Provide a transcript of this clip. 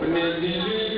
When they leave